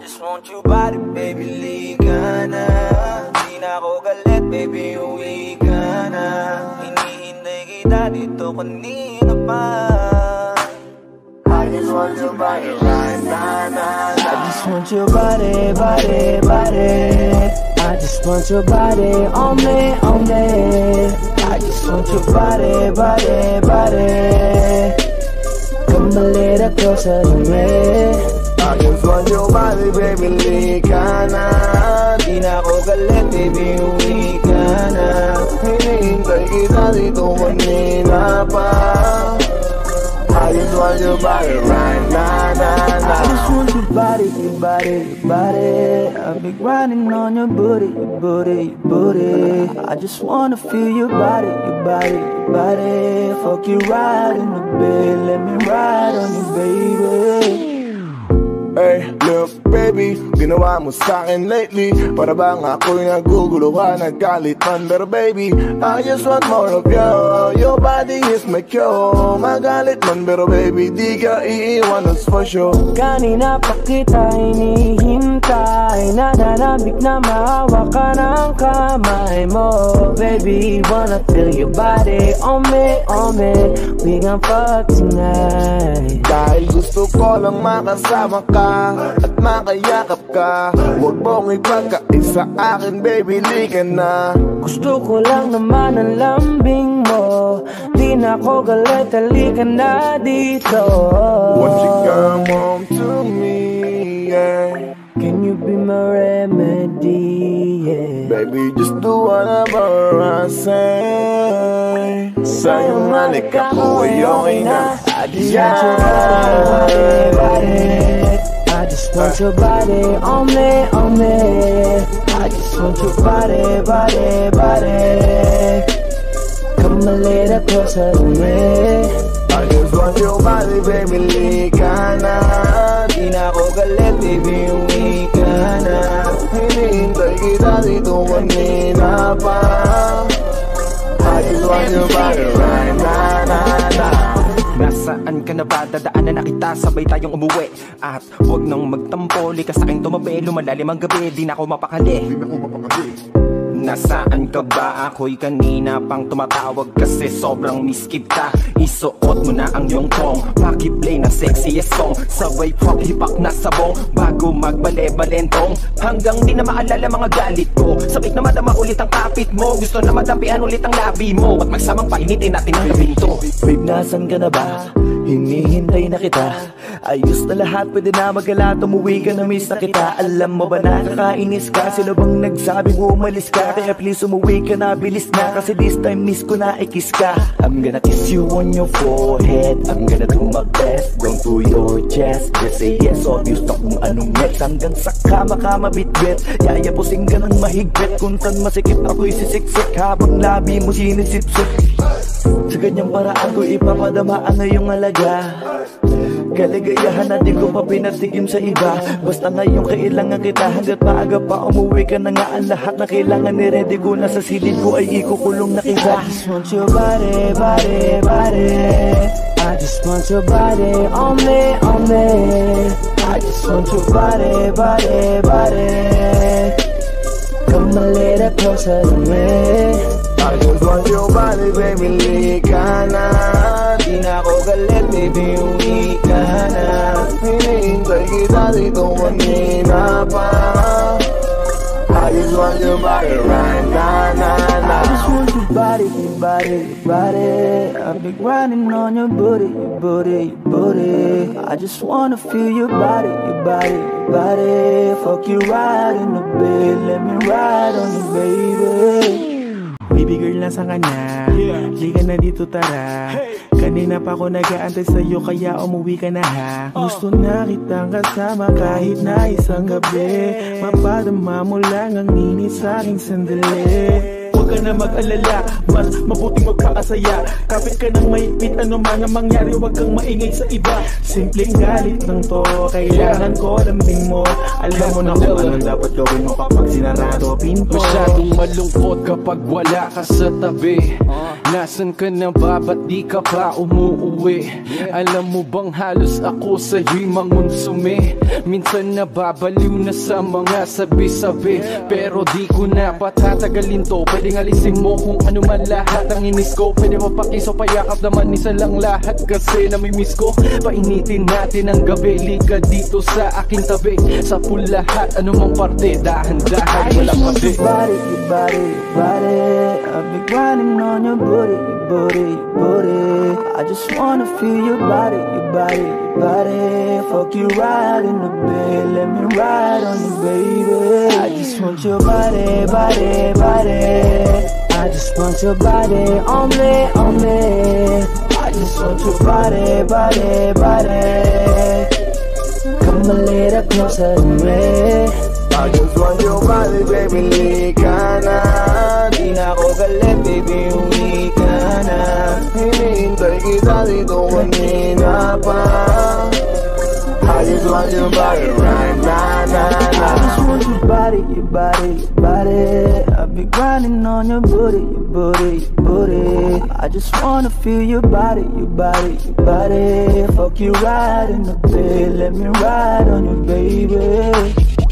just want your body, baby, liga na Di na ako galit, baby, uwi ka na Hinihintay kita dito kanina pa I just want your body right now. I just want your body, body, body. I just want your body on me, on me. I just want your body, body, body. Come a little closer to me. I just want your body, baby, lika na Di na ako galit, baby, uwi ka na Hinihintay kita dito kanina pa I just want your body right now, nah, nah. I just want your body, your body, your body. I've been grinding on your booty, your booty, your booty. I just wanna feel your body, your body, your body. Fuck you right in the bed, let me ride on you, baby. Hey, look baby, ginawa mo sa'kin lately. Para bang ako'y nagugulo ka, naggalit man. Pero baby, I just want more of you. Your body is my cure. Magalit man pero baby, di ka iiwan us for sure. Kanina pa kita hinihintay. Nananabik na mahawa ka ng kamay mo. Baby, wanna feel your body on me, on me. We gon' fuck tonight Dahil gusto ko lang makasama ka At makayakap ka. Huwag mong ipagkaisa akin baby, lika na. Gusto ko lang naman ang lambing mo. Di na ako galit, halika na dito. Won't you come home to me, yeah. Can you be my remedy, yeah? Baby, just do whatever I say. Sa'yo malik ako ay okay na. I just want your body, body I just want your body on me, on me I just want your body, body, body Come a little closer to me I just want your body, baby, lika na Di na ako galit, baby, uwi ka na Hinihintay kita dito kanina pa I just want your body right now, na, na Nasaan ka na ba? Dadaanan na kita Sabay tayong umuwi. At huwag nang magtampo Lika sa'king tumabi. Lumalalim ang gabi Di na ako mapakali. Nasaan ka ba? Ako'y kanina pang tumatawag kasi sobrang miss kita. Isuot mo na ang iyong tong Pakiplay ng sexiest song. Sabay pop hipak na sabong Bago magbale-balentong. Hanggang di na maalala mga galit ko Sabik na madama ulit ang kapit mo. Gusto na madampihan ulit ang labi mo. At magsamang painitin natin ang labinto Babe, nasan ka na ba? Hinihintay na kita. Ayos na lahat, pwede na magala. Tumuwi ka na miss na kita. Alam mo ba nakakainis ka? Sino bang nagsabing umalis ka? Kaya please umuwi ka na, bilis na. Kasi this time miss ko na i-kiss ka. I'm gonna kiss you on your forehead. I'm gonna do my best. Down to your chest. Just say yes, obvious na kung anong next. Hanggang sa kama ka mabitbit Yayapusing ka ng mahigpit Kung saan masikip ako'y sisiksik. Habang labi mo sinisipsip Sa ganyang paraan ko ipapadama ang iyong alaga. Kaligayahan na di ko pa pinatigim sa iba. Basta ngayon kailangan kita Hanggat maaga pa umuwi ka na nga. Ang lahat na kailangan ni ready ko na sa silid ko ay ikukulong na kita. I just want your body, body, body. I just want your body on me, on me. I just want your body, body, body A little closer to me I just want your body, baby, lika na Di na ako galit, baby, uwi ka na Hinihintay kita dito kanina pa I just want your body right now, I just want your body, your body, your body. I've been grinding on your booty, your booty, your booty. I just wanna feel your body, your body, your body. Fuck you right in the bed, let me ride on you, baby. Baby girl, nasa ka na? Di ka na dito tara Kanina pa ako nag-aantay sa'yo kaya umuwi ka na ha Gusto na kitang kasama kahit na isang gabi Mapadama mo lang ang init sa'king sandali Huwag ka na mag-alala Mas mabuting magkakasaya Kapit ka ng mahigpit Ano man ang mangyari Huwag kang maingay sa iba. Simpleng galit lang to Kailangan ko lambing mo. Alam mo na kung anong dapat gawin mo Kapag sinarado pinto? Masyadong malungkot kapag wala ka sa tabi. Nasaan ka na ba? Ba't di ka pa umuuwi? Alam mo bang halos ako sa'yo'y mangonsume Minsan nababaliw na sa mga sabi-sabi Pero di ko na patatagalin to Pwedeng alisin mo kung ano man lahat ang inis ko Pwede mapakiso payakap naman isa lang lahat Kasi namimiss ko Painitin natin ang gabi Liga dito sa aking tabi Sa pool lahat anumang parte Dahan-dahan walang your body, body, body. I've been grinding on your booty, your booty, your booty. I just wanna feel your body, your body, your body. Fuck you right in the bed, let me ride on you, baby. Just want your body, body, body. I just want your body on me, on me. I just want your body, body, body. Come a little closer to me. I just want your body, baby, lika na Di na ako galit, baby, ka na Hinihintay kita dito kanina pa I just want your body right now, na, na I just want your body, your body, your body. I've been grinding on your booty, your booty, your booty. I just wanna feel your body, your body, your body. Fuck you right in the bed, let me ride on you, baby